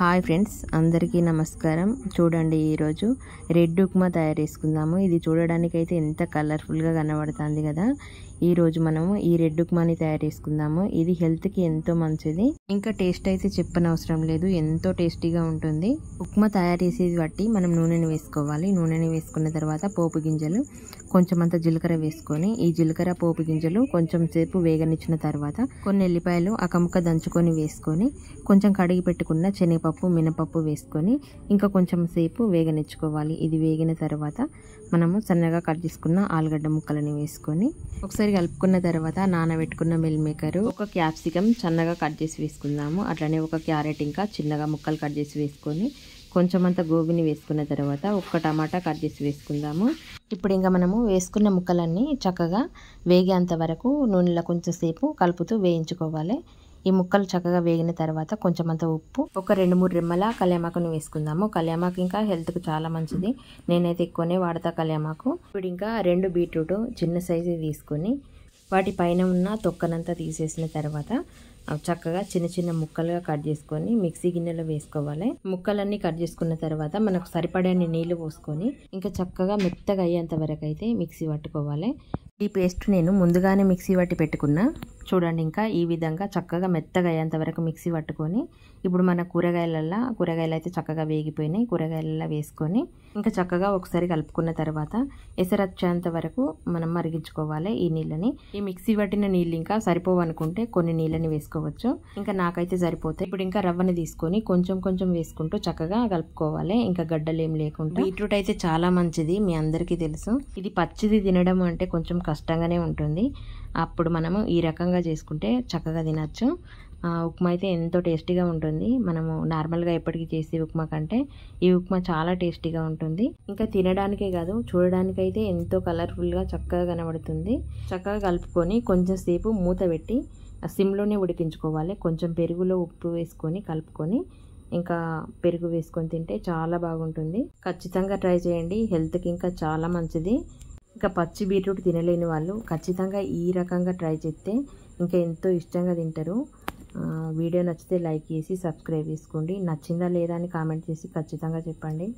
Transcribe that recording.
Hi friends అందరికీ నమస్కారం. చూడండి ఈరోజు రెడ్ ఉప్మా తయారు చేసుకుందాము ఇది చూడడానికి అయితే ఎంత కలర్ఫుల్గా కనబడుతుంది కదా. ఈ రోజు మనము ఈ రెడ్ ఉప్మాని తయారు చేసుకుందాము ఇది హెల్త్కి ఎంతో మంచిది. ఇంకా టేస్ట్ అయితే చెప్పనవసరం లేదు. ఎంతో టేస్టీగా ఉంటుంది. ఉప్మా తయారు చేసేది బట్టి మనం నూనెని వేసుకోవాలి. నూనెని వేసుకున్న తర్వాత పోపు గింజలు కొంచెం అంత జీలకర్ర వేసుకొని ఈ జీలకర్ర పోపు గింజలు కొంచెం సేపు వేగనిచ్చిన తర్వాత కొన్ని ఎల్లిపాయలు అకముక దంచుకొని వేసుకొని కొంచెం కడిగి పెట్టుకున్న శనగపప్పు పప్పు మినపప్పు వేసుకొని ఇంకా కొంచెం సేపు వేగనిచ్చుకోవాలి. ఇది వేగిన తర్వాత మనము సన్నగా కట్ చేసుకున్న ఆలుగడ్డ ముక్కలని వేసుకొని ఒకసారి కలుపుకున్న తర్వాత నానబెట్టుకున్న మిల్ మేకర్ ఒక క్యాప్సికమ్ సన్నగా కట్ చేసి వేసుకుందాము. అట్లనే ఒక క్యారెట్ ఇంకా చిన్నగా ముక్కలు కట్ చేసి వేసుకొని కొంచెం అంత గోబీని వేసుకున్న తర్వాత ఒక్క టమాటా కట్ చేసి వేసుకుందాము. ఇప్పుడు ఇంకా మనము వేసుకున్న ముక్కలన్నీ చక్కగా వేగేంత వరకు నూనెలో కొంచెం సేపు కలుపుతూ వేయించుకోవాలి. ఈ ముక్కలు చక్కగా వేగిన తర్వాత కొంచెం అంత ఉప్పు ఒక రెండు మూడు రెమ్మల కళ్యామాకును వేసుకుందాము. కళ్యామాకు ఇంకా హెల్త్కి చాలా మంచిది. నేనైతే ఎక్కువనే వాడతా కళ్యామాకు. ఇప్పుడు ఇంకా రెండు బీట్రూట్ చిన్న సైజు తీసుకొని వాటి పైన ఉన్న తొక్కనంతా తీసేసిన తర్వాత చక్కగా చిన్న చిన్న ముక్కలుగా కట్ చేసుకొని మిక్సీ గిన్నెలో వేసుకోవాలి. ముక్కలన్నీ కట్ చేసుకున్న తర్వాత మనకు సరిపడని నీళ్ళు పోసుకొని ఇంకా చక్కగా మెత్తగా అయ్యేంత వరకు అయితే మిక్సీ పట్టుకోవాలి. ఈ పేస్ట్ నేను ముందుగానే మిక్సీ పట్టి పెట్టుకున్నా. చూడండి ఇంకా ఈ విధంగా చక్కగా మెత్తగా అయ్యేంత వరకు మిక్సీ పట్టుకొని ఇప్పుడు మన కూరగాయలల్లో కూరగాయలు అయితే చక్కగా వేగిపోయినాయి. కూరగాయలల్లో వేసుకొని ఇంకా చక్కగా ఒకసారి కలుపుకున్న తర్వాత ఎసరొచ్చేంత వరకు మనం మరిగించుకోవాలి ఈ నీళ్ళని. ఈ మిక్సీ పట్టిన నీళ్ళు ఇంకా సరిపోవనుకుంటే కొన్ని నీళ్ళని వేసుకోవచ్చు. ఇంకా నాకైతే సరిపోతాయి. ఇప్పుడు ఇంకా రవ్వని తీసుకొని కొంచెం కొంచెం వేసుకుంటూ చక్కగా కలుపుకోవాలి. ఇంకా గడ్డలు ఏం లేకుండా. బీట్రూట్ అయితే చాలా మంచిది మీ అందరికీ తెలుసు. ఇది పచ్చిది తినడం అంటే కొంచెం కష్టంగానే ఉంటుంది. అప్పుడు మనము ఈ రకంగా చేసుకుంటే చక్కగా తినచ్చు. ఉప్మా అయితే ఎంతో టేస్టీగా ఉంటుంది. మనము నార్మల్గా ఎప్పటికీ చేసే ఉప్మా కంటే ఈ ఉప్మా చాలా టేస్టీగా ఉంటుంది. ఇంకా తినడానికే కాదు చూడడానికైతే ఎంతో కలర్ఫుల్గా చక్కగా కనబడుతుంది. చక్కగా కలుపుకొని కొంచెం సేపు మూత పెట్టి సిమ్లోనే ఉడికించుకోవాలి. కొంచెం పెరుగులో ఉప్పు వేసుకొని కలుపుకొని ఇంకా పెరుగు వేసుకొని తింటే చాలా బాగుంటుంది. ఖచ్చితంగా ట్రై చేయండి. హెల్త్కి ఇంకా చాలా మంచిది. ఇంకా పచ్చి బీట్రూట్ తినలేని వాళ్ళు ఖచ్చితంగా ఈ రకంగా ట్రై చేస్తే ఇంకా ఎంతో ఇష్టంగా తింటారు. వీడియో నచ్చితే లైక్ చేసి సబ్స్క్రైబ్ చేసుకోండి. నచ్చిందా లేదా అని కామెంట్ చేసి ఖచ్చితంగా చెప్పండి.